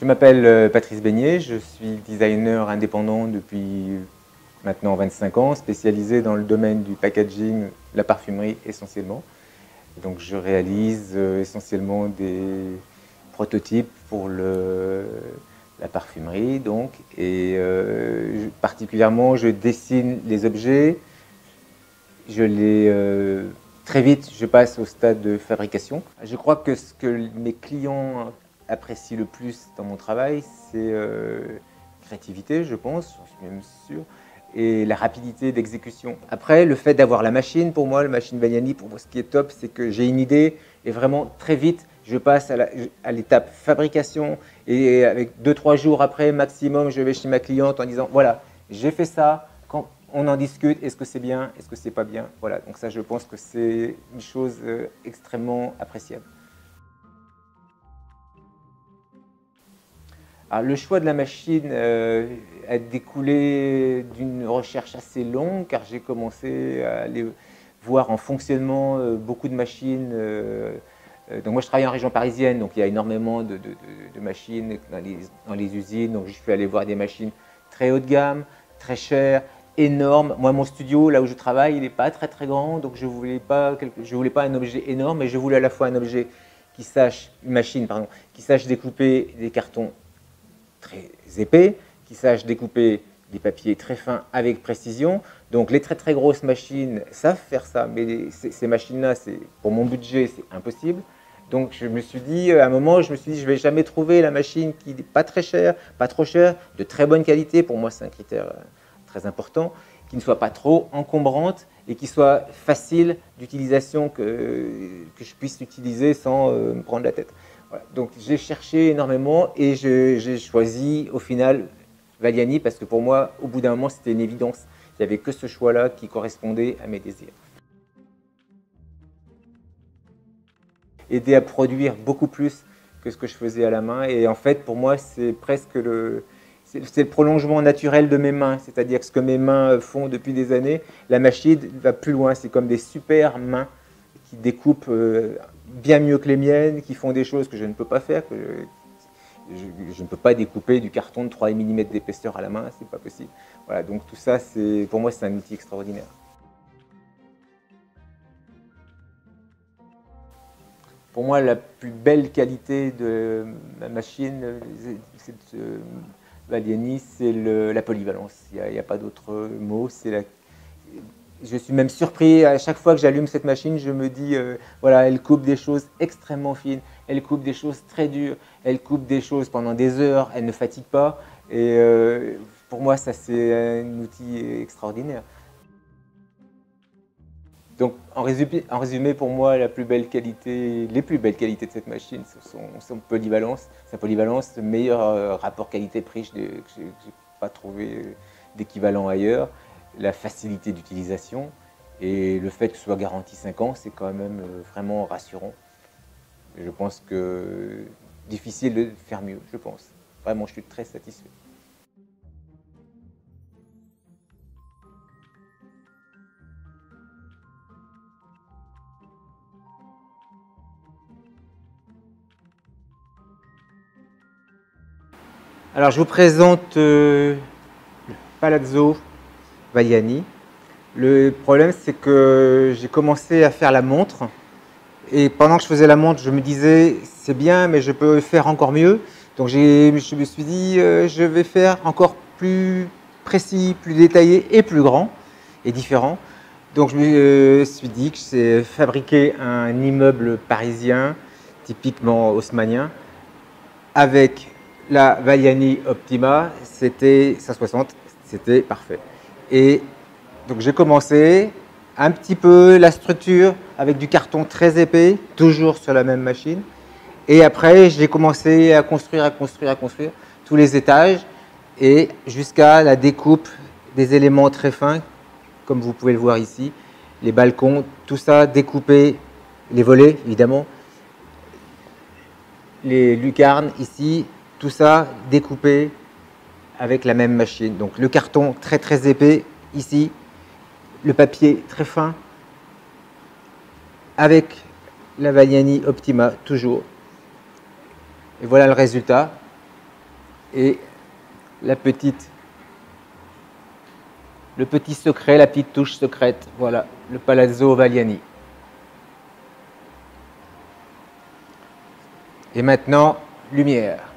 Je m'appelle euh, Patrice Beignet, je suis designer indépendant depuis maintenant 25 ans, spécialisé dans le domaine du packaging, la parfumerie essentiellement. Donc je réalise euh, essentiellement des prototypes pour la parfumerie, donc, et euh, particulièrement je dessine les objets, je les très vite je passe au stade de fabrication. Je crois que ce que mes clients apprécient le plus dans mon travail, c'est créativité, je pense, j'en suis même sûr, et la rapidité d'exécution. Après, le fait d'avoir la machine, pour moi, la machine Bagnani, pour moi, ce qui est top, c'est que j'ai une idée et vraiment très vite, je passe à l'étape fabrication et avec deux, trois jours après maximum, je vais chez ma cliente en disant voilà, j'ai fait ça, quand on en discute, est-ce que c'est bien, est-ce que c'est pas bien? Voilà, donc ça, je pense que c'est une chose euh, extrêmement appréciable. Le choix de la machine euh, a découlé d'une recherche assez longue, car j'ai commencé à aller voir en fonctionnement euh, beaucoup de machines. Euh, donc moi, je travaille en région parisienne, donc il y a énormément de, machines dans les, usines. Donc je suis allé voir des machines très haut de gamme, très chères, énormes. Moi, mon studio, là où je travaille, il n'est pas très très grand, donc je je voulais pas un objet énorme, mais je voulais à la fois un objet qui sache, une machine qui sache découper des cartons très épais, qui sachent découper des papiers très fins avec précision. Donc les très très grosses machines savent faire ça, mais ces, machines-là, pour mon budget, c'est impossible. Donc je me suis dit, à un moment, je me suis dit, je vais jamais trouver la machine qui n'est pas très chère, pas trop chère, de très bonne qualité. Pour moi, c'est un critère euh, très important, qui ne soit pas trop encombrante et qui soit facile d'utilisation, que, que je puisse l'utiliser sans euh, me prendre la tête. Donc j'ai cherché énormément et j'ai choisi au final Valiani parce que pour moi, au bout d'un moment, c'était une évidence. Il n'y avait que ce choix-là qui correspondait à mes désirs. Aider à produire beaucoup plus que ce que je faisais à la main. Et en fait, pour moi, c'est presque le, c'est le prolongement naturel de mes mains, c'est-à-dire ce que mes mains font depuis des années. La machine va plus loin, c'est comme des super mains qui découpent euh, bien mieux que les miennes, qui font des choses que je ne peux pas faire, je, ne peux pas découper du carton de 3 mm d'épaisseur à la main, c'est pas possible. Voilà, donc tout ça, c'est pour moi, c'est un outil extraordinaire. Pour moi, la plus belle qualité de ma machine, euh, Valiani, c'est la polyvalence. Il n'y a, a, pas d'autre mot. C'est la je suis même surpris. À chaque fois que j'allume cette machine, je me dis, euh, voilà, elle coupe des choses extrêmement fines, elle coupe des choses très dures, elle coupe des choses pendant des heures, elle ne fatigue pas. Et euh, pour moi, ça c'est un outil extraordinaire. Donc, en résumé, pour moi, plus belle qualité, les plus belles qualités de cette machine, ce sont son polyvalence, sa polyvalence, le meilleur euh, rapport qualité-prix que je n'ai pas trouvé d'équivalent ailleurs la facilité d'utilisation et le fait que ce soit garanti 5 ans, c'est quand même euh, vraiment rassurant. Je pense que difficile de faire mieux, je pense. Vraiment, je suis très satisfait. Alors, je vous présente euh, Palazzo Le problème, c'est que j'ai commencé à faire la montre. Et pendant que je faisais la montre, je me disais, c'est bien, mais je peux faire encore mieux. Donc je me suis dit, euh, je vais faire encore plus précis, plus détaillé et plus grand et différent. Donc je me euh, suis dit que c'est fabriquer un immeuble parisien, typiquement haussmanien, avec la Valiani Optima, c'était 160, c'était parfait. Et donc j'ai commencé un petit peu la structure avec du carton très épais, toujours sur la même machine. Et après, j'ai commencé à construire, à construire, à construire tous les étages et jusqu'à la découpe des éléments très fins, comme vous pouvez le voir ici, les balcons, tout ça découpé, les volets évidemment, les lucarnes ici, tout ça découpé avec la même machine. Donc le carton très très épais ici, le papier très fin, avec la Valiani Optima toujours. Et voilà le résultat. et la petite, le petit secret, la petite touche secrète. Voilà, le Palazzo Valiani. Et maintenant, lumière.